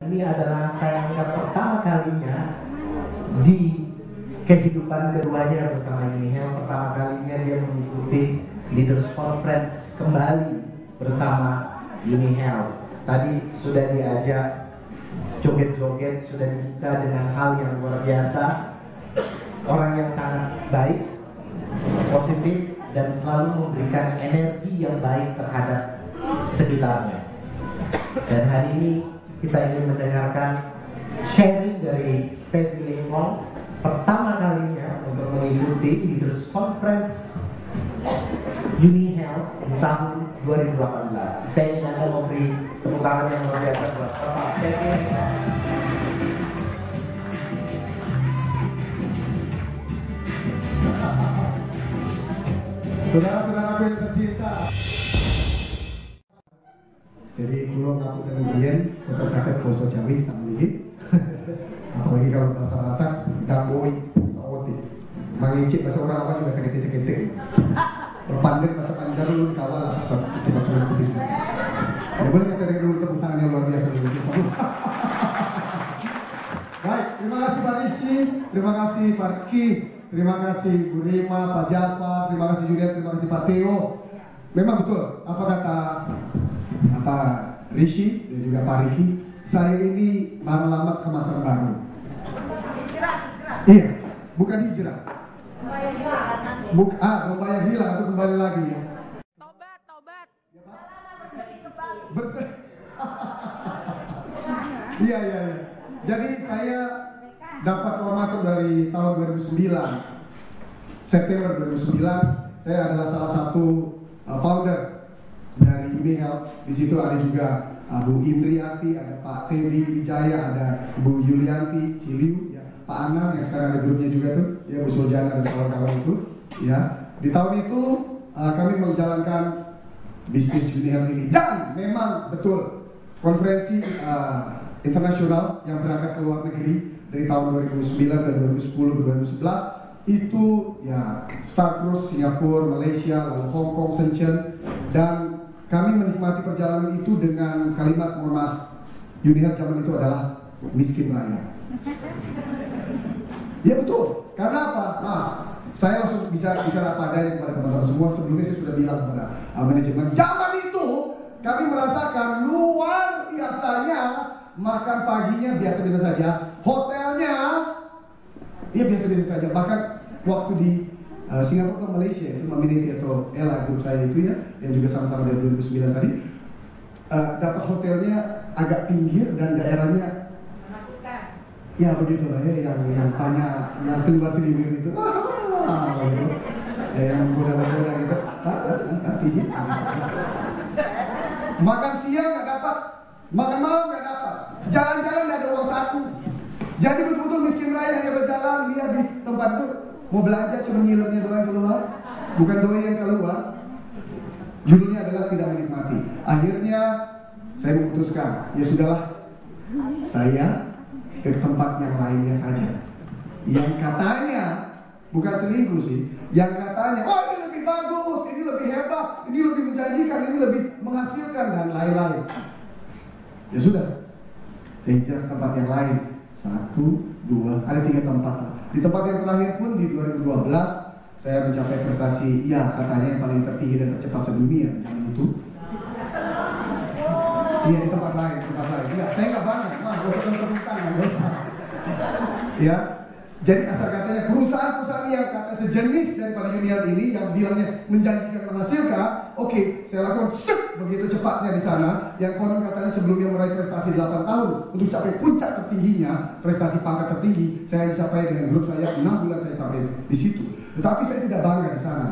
Ini adalah saya anggap pertama kalinya di kehidupan keduanya bersama ini. Yang pertama kalinya dia mengikuti Leaders Conference kembali bersama Uni Health. Tadi sudah diajak joget-joget, sudah dibuka dengan hal yang luar biasa. Orang yang sangat baik, positif, dan selalu memberikan energi yang baik terhadap sekitarnya. Dan hari ini kita ingin mendengarkan sharing dari Steady Lemon pertama kalinya untuk mengikuti Leaders Conference Uni Health di tahun 2018. Saya ingin Anda memberi tepuk tangan yang luar biasa buat Bapak. Saudara-saudaraku yang tercinta. Jadi kulo ngaku kemudian kita sakit poso jawi sama ini. Apalagi kalau bahasa Batak, damboi, sawoti. Mangicik bahasa orang awal juga sakit-sakit. Perpandang bahasa panjang dulu kawal lah, cuma cuma seperti itu. Ya boleh kasih ada dulu tepuk tangan yang luar biasa. Baik, terima kasih Pak Risi, terima kasih Pak Ki, terima kasih Bu Rima, Pak Jafar, terima kasih Julian, terima kasih Pak Theo. Memang betul, apa kata apa Rishi dan juga Pak Riki, saya ini maralamat kemasan baru. Iya, bukan hijrah. Buk ah, membayar hilang atau kembali lagi ya. Tobat, tobat. Berse Iya iya iya. Jadi saya dapat formatur dari tahun 2009. September 2009 saya adalah salah satu uh, founder Health. Di situ ada juga uh, Bu Indriati, ada Pak Tevi Wijaya, ada Bu Yulianti Ciliu, ya. Pak Anang yang sekarang ada grupnya juga tuh, ya Bu Sojana dan kawan-kawan itu. Ya, di tahun itu uh, kami menjalankan bisnis Uni Health ini dan memang betul konferensi uh, internasional yang berangkat ke luar negeri dari tahun 2009 ke 2010 ke 2011 itu ya start terus Singapura, Malaysia, lalu Hong Kong, Shenzhen dan kami menikmati perjalanan itu dengan kalimat mohon maaf Uni Health zaman itu adalah miskin raya. Ya betul, karena apa? Nah, saya langsung bicara apa adanya kepada teman-teman semua. Sebelumnya saya sudah bilang kepada uh, manajemen. Zaman itu kami merasakan luar biasanya makan paginya biasa-biasa saja, hotelnya ya biasa-biasa saja. Bahkan waktu di uh, Singapura atau Malaysia itu Maminiti atau Ella grup saya itu ya, yang juga sama-sama dari 2009 tadi, uh, dapat hotelnya agak pinggir dan daerahnya Ya begitu lah ya yang yang tanya yang seliwar seliwir itu. Ah gitu. Ya, yang menggoda-goda gitu. Ah, ah, ah, ah, izin. makan siang nggak dapat makan malam nggak dapat jalan-jalan nggak ada uang saku. Jadi betul-betul miskin raya hanya berjalan dia di tempat itu mau belanja cuma ngilernya doa yang keluar bukan doa yang keluar judulnya adalah tidak menikmati akhirnya saya memutuskan ya sudahlah saya ke tempat yang lainnya saja. Yang katanya bukan selingkuh sih, yang katanya oh ini lebih bagus, ini lebih hebat, ini lebih menjanjikan, ini lebih menghasilkan dan lain-lain. Ya sudah, saya ke tempat yang lain. Satu, dua, ada tiga tempat lah. Di tempat yang terakhir pun di 2012 saya mencapai prestasi, ya katanya yang paling tertinggi dan tercepat sedunia zaman itu. Iya di tempat lain, tempat lain. Enggak, saya nggak bangga. Mah, gak usah tepuk tangan, gak usah. Ya, jadi asal katanya perusahaan-perusahaan yang kata sejenis daripada Unial ini yang bilangnya menjanjikan menghasilkan, oke, okay, saya lakukan set begitu cepatnya di sana. Yang konon katanya sebelumnya meraih prestasi 8 tahun untuk capai puncak tertingginya, prestasi pangkat tertinggi, saya dicapai dengan grup saya 6 bulan saya sampai di situ. Tetapi saya tidak bangga di sana.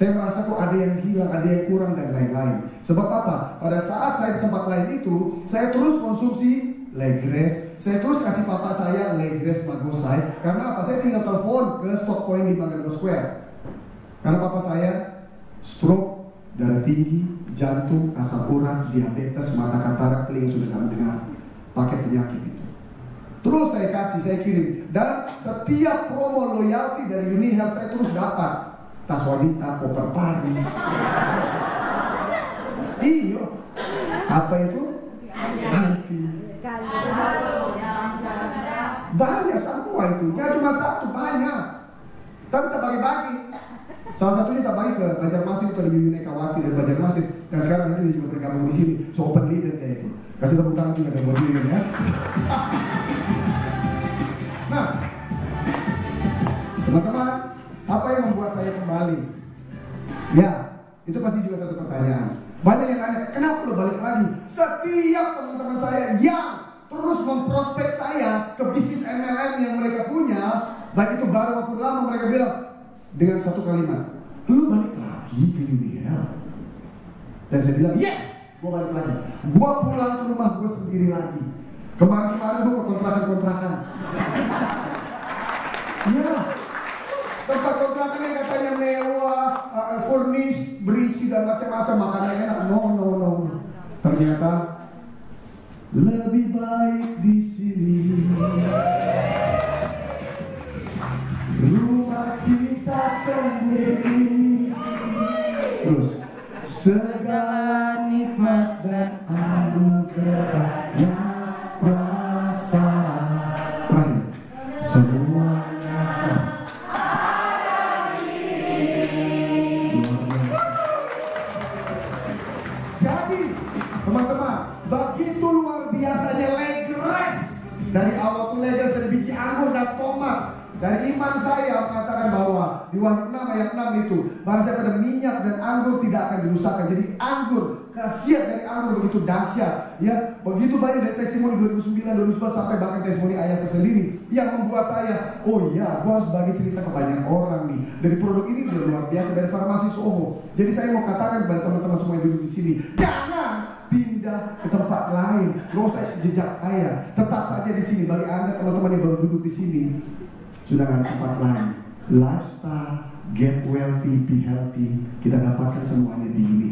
Saya merasa kok ada yang hilang, ada yang kurang dan lain-lain. Sebab apa? Pada saat saya di tempat lain itu, saya terus konsumsi legres. Saya terus kasih papa saya legres magosai. Karena apa? Saya tinggal telepon ke stock point di Mangalore Square. Karena papa saya stroke, darah tinggi, jantung, asam urat, diabetes, mata katarak, telinga sudah kamu dengar. Pakai penyakit itu. Terus saya kasih, saya kirim. Dan setiap promo loyalty dari Uni Health saya terus dapat tas wanita, koper Paris. iyo. Apa itu? Banyak semua itu, nggak cuma satu, banyak. Tapi kita bagi-bagi. Salah satunya kita bagi ke Banjarmasin itu ada Bibi Nekawati dari Banjarmasin dan sekarang ini juga bergabung di sini. So open leader dia itu. Kasih tepuk tangan juga buat dia ya. Nah, teman-teman, apa yang membuat saya kembali? Ya, itu pasti juga satu pertanyaan. Banyak yang nanya, kenapa lo balik lagi? Setiap teman-teman saya yang terus memprospek saya ke bisnis MLM yang mereka punya, baik itu baru maupun lama mereka bilang dengan satu kalimat, lu balik lagi ke UBL. Dan saya bilang, yes, gue balik lagi. Gue pulang ke rumah gue sendiri lagi. Kemarin-kemarin gue ke kontrakan-kontrakan. Ya, tempat kontrakan yang katanya mewah, uh, furnish, berisi dan macam-macam makanan enak. No, no, no. Ternyata lebih baik di sini. 6 ayat 6 itu Bahwa saya pada minyak dan anggur tidak akan dirusakkan Jadi anggur, khasiat dari anggur begitu dahsyat Ya, begitu banyak dari testimoni 2009, 2011 sampai bahkan testimoni ayah saya sendiri Yang membuat saya, oh iya, gua harus bagi cerita ke banyak orang nih Dari produk ini udah luar biasa, dari farmasi Soho Jadi saya mau katakan kepada teman-teman semua yang duduk di sini Jangan pindah ke tempat lain. Gak usah jejak saya. Tetap saja di sini. Bagi anda teman-teman yang baru duduk di sini, sudah ada tempat lain. Lifestyle, get wealthy, be healthy. Kita dapatkan semuanya di ini.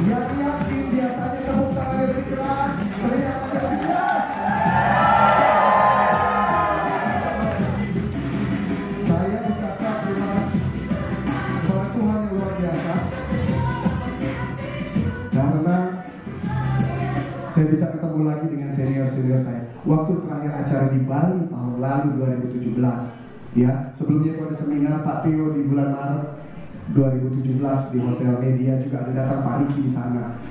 Yang yakin biasanya tepuk tangannya lebih keras, teriakannya lebih keras. Saya ucapkan terima kasih kepada Tuhan yang luar biasa. Karena saya bisa ketemu lagi dengan senior-senior saya. Waktu terakhir acara di Bali tahun lalu 2017, ya sebelumnya itu ada seminar Pak Teo di bulan Maret 2017 di Hotel Media juga ada datang Pak Riki di sana.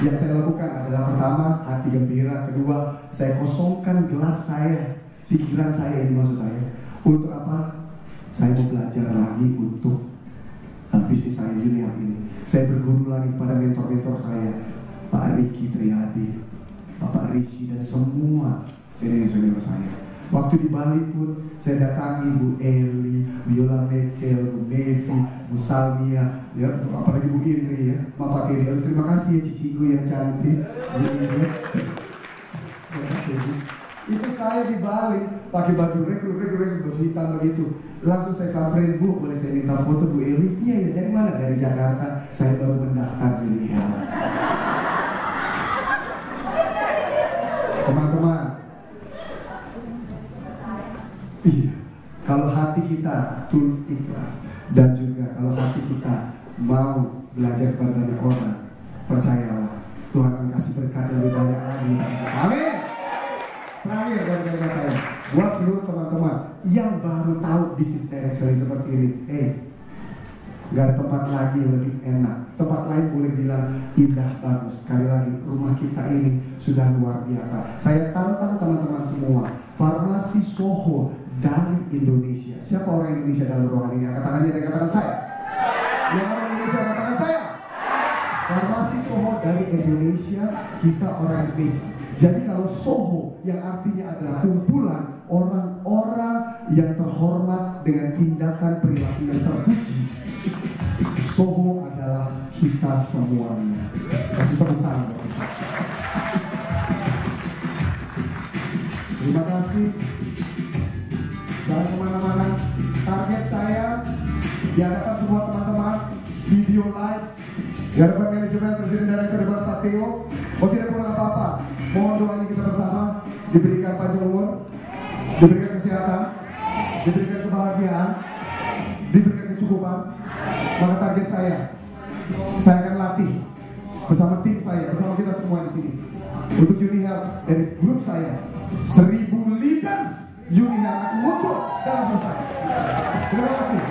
Yang saya lakukan adalah pertama hati gembira, kedua saya kosongkan gelas saya, pikiran saya ini maksud saya. Untuk apa? Saya mau belajar lagi untuk uh, bisnis saya junior ini. Saya berguru lagi pada mentor-mentor saya, Pak Riki Triadi, Bapak Risi dan semua senior-senior saya. Waktu di Bali pun saya datangi Bu Eli, Viola Mekel, Bu Mevi, Bu Salmia, ya, apalagi Bu Iri ya, Bapak Eli. Terima kasih ya ciciku yang cantik. Bu. Itu saya di Bali pakai baju rekrut rekrut rekrut baju hitam begitu. Langsung saya samperin Bu, boleh saya minta foto Bu Eli? Iya ya dari mana? Dari Jakarta. Saya baru mendaftar di Lihat. Teman-teman, iya, kalau hati kita tulus ikhlas. Dan juga kalau hati kita mau belajar kepada banyak orang, percayalah Tuhan akan kasih berkat yang lebih banyak lagi. Amin. Terakhir dari kata saya, buat seluruh teman-teman yang baru tahu bisnis directory seperti ini, hey, Gak ada tempat lagi yang lebih enak. Tempat lain boleh bilang indah bagus. Sekali lagi rumah kita ini sudah luar biasa. Saya tantang teman-teman semua Farmasi Soho dari Indonesia Siapa orang Indonesia dalam ruangan ini? Tangannya dan katakan saya Yang orang Indonesia katakan saya Farmasi Soho dari Indonesia Kita orang Indonesia Jadi kalau Soho yang artinya adalah kumpulan orang-orang yang terhormat dengan tindakan perilaku yang terpuji Soho adalah kita semuanya. Kasih kita. Terima kasih. Di hadapan semua teman-teman video live di hadapan manajemen presiden direktur debat Pak Teo. Oh tidak kurang apa-apa. Mohon doanya kita bersama diberikan panjang umur, diberikan kesehatan, diberikan kebahagiaan, diberikan kecukupan. Maka target saya, saya akan latih bersama tim saya, bersama kita semua untuk Uni Health dari grup saya. Seribu leaders Uni Health akan muncul dalam grup. Terima kasih.